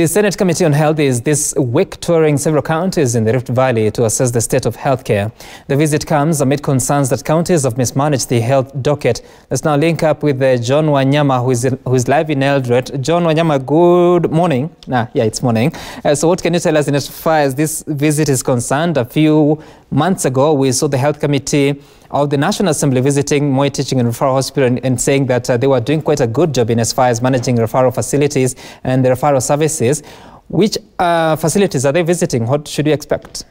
The Senate Committee on Health is this week touring several counties in the Rift Valley to assess the state of healthcare. The visit comes amid concerns that counties have mismanaged the health docket. Let's now link up with uh, John Wanyama, who is, who is live in Eldoret. John Wanyama, good morning. Nah, yeah, it's morning. Uh, so what can you tell us in as far as this visit is concerned? A few months ago, we saw the Health Committee of the National Assembly visiting Moi Teaching and Referral Hospital and, and saying that uh, they were doing quite a good job in as far as managing referral facilities and the referral services. Which uh, facilities are they visiting? What should we expect?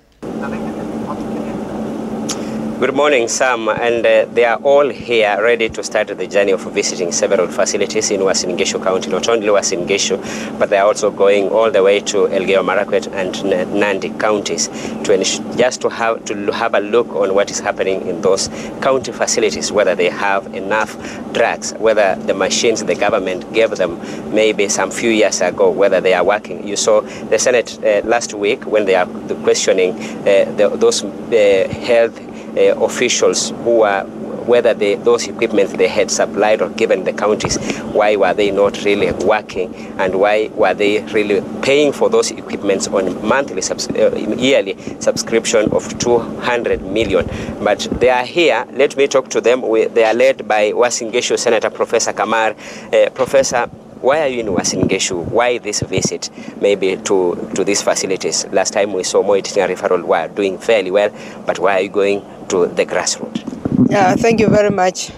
Good morning, Sam, and uh, they are all here ready to start the journey of visiting several facilities in Uasin Gishu County, not only Uasin Gishu, but they are also going all the way to Elgeyo Marakwet and Nandi counties to just to have to have a look on what is happening in those county facilities, whether they have enough drugs, whether the machines the government gave them maybe some few years ago, whether they are working. You saw the Senate uh, last week when they are questioning uh, the, those uh, health uh, officials who are whether they, those equipment they had supplied or given the counties, why were they not really working and why were they really paying for those equipments on monthly, subs uh, yearly subscription of 200 million. But they are here. Let me talk to them. We, they are led by Wasingeshu Senator Professor Kamar. Uh, Professor, why are you in Wasingeshu? Why this visit maybe to, to these facilities? Last time we saw Moi Referral were doing fairly well, but why are you going to the grassroots? Yeah, thank you very much.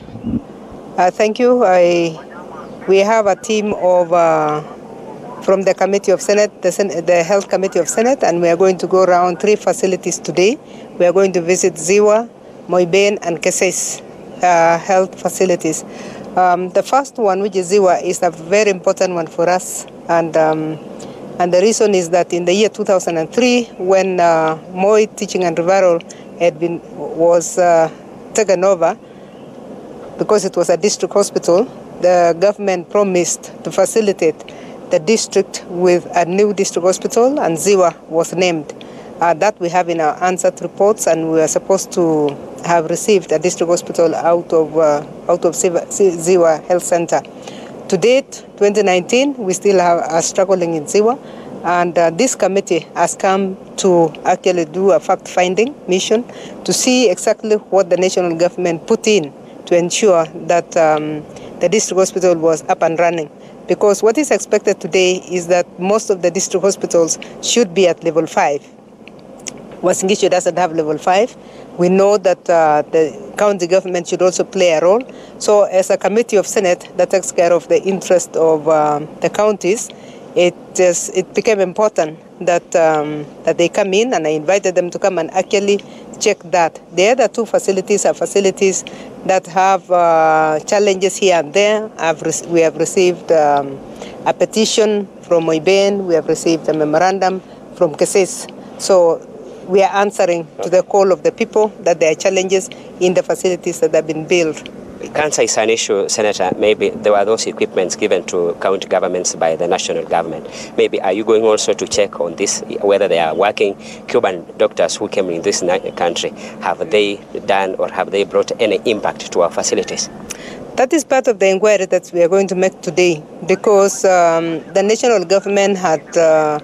Uh, thank you. I, we have a team of uh, from the Committee of Senate, the, Sen the Health Committee of Senate, and we are going to go around three facilities today. We are going to visit Ziwa, Moiben, and Keses uh, health facilities. Um, the first one, which is Ziwa, is a very important one for us, and um, and the reason is that in the year 2003, when uh, Moi Teaching and Referral had been was uh, taken over, because it was a district hospital, the government promised to facilitate the district with a new district hospital, and Ziwa was named. Uh, that we have in our answered reports, and we are supposed to have received a district hospital out of uh, out of Ziwa, Health Center. To date, 2019, we still have, are struggling in Ziwa, and uh, this committee has come to actually do a fact-finding mission to see exactly what the national government put in to ensure that um, the district hospital was up and running. Because what is expected today is that most of the district hospitals should be at level five. Uasin Gishu doesn't have level five. We know that uh, the county government should also play a role. So as a committee of Senate that takes care of the interest of um, the counties, it, just, it became important that, um, that they come in and I invited them to come and actually check that. The other two facilities are facilities that have uh, challenges here and there. we have received um, a petition from Moiben, we have received a memorandum from Keses. So we are answering to the call of the people that there are challenges in the facilities that have been built. Cancer is an issue, Senator. Maybe there were those equipments given to county governments by the national government. Maybe are you going also to check on this, whether they are working Cuban doctors who came in this country, have they done or have they brought any impact to our facilities? That is part of the inquiry that we are going to make today because um, the national government had uh,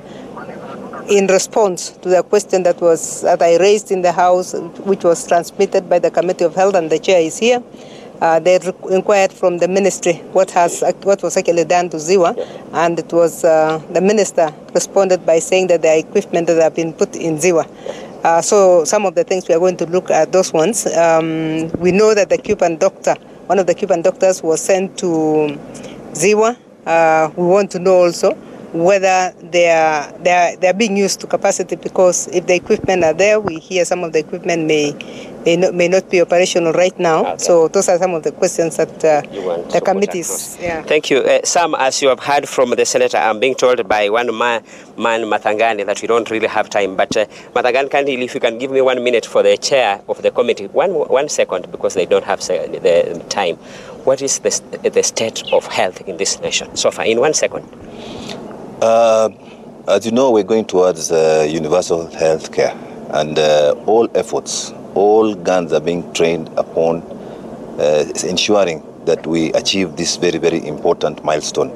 in response to the question that was that I raised in the House, which was transmitted by the Committee of Health, and the chair is here. Uh, they inquired from the ministry what has what was actually done to Ziwa, and it was uh, the minister responded by saying that the equipment that have been put in Ziwa. Uh, so some of the things we are going to look at those ones. Um, we know that the Cuban doctor, one of the Cuban doctors, was sent to Ziwa. Uh, we want to know also whether they are, they are they are being used to capacity because if the equipment are there, we hear some of the equipment may may not, may not be operational right now. Okay. So those are some of the questions that uh, the committees. Yeah. Thank you, uh, Sam. As you have heard from the senator, I'm being told by one man, man Mathangani, that we don't really have time. But uh, Mathangani, kindly, if you can give me one minute for the chair of the committee, one one second because they don't have the time. What is the, the state of health in this nation so far? In one second. Uh, as you know, we're going towards uh, universal health care, and uh, all efforts, all guns are being trained upon uh, ensuring that we achieve this very, very important milestone.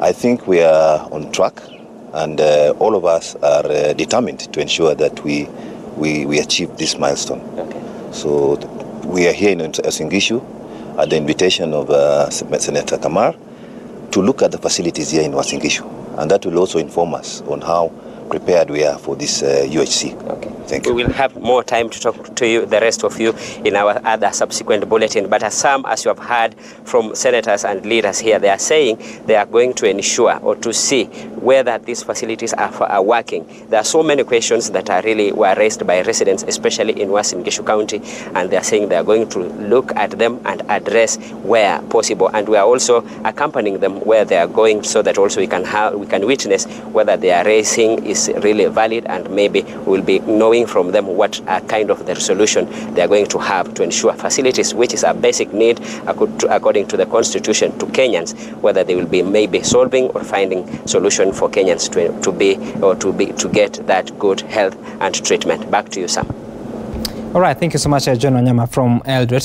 I think we are on track. and uh, all of us are uh, determined to ensure that we, we, we achieve this milestone. Okay. So we are here in Uasin at the invitation of uh, Senator Kamar to look at the facilities here in Uasin Gishu, and that will also inform us on how prepared we are for this uh, UHC. Okay. Thank We you. will have more time to talk to you, the rest of you, in our other subsequent bulletin. But as some, as you have heard from senators and leaders here, they are saying they are going to ensure or to see whether these facilities are, are working. There are so many questions that are really were raised by residents, especially in Uasin Gishu County, and they are saying they are going to look at them and address where possible. And we are also accompanying them where they are going, so that also we can have we can witness whether they are raising is really valid, and maybe we will be knowing from them what uh, kind of the solution they are going to have to ensure facilities, which is a basic need according to the constitution to Kenyans, whether they will be maybe solving or finding solution for Kenyans to, to be or to be to get that good health and treatment. Back to you, Sam. All right, thank you so much, uh, John Wanyama from Eldoret.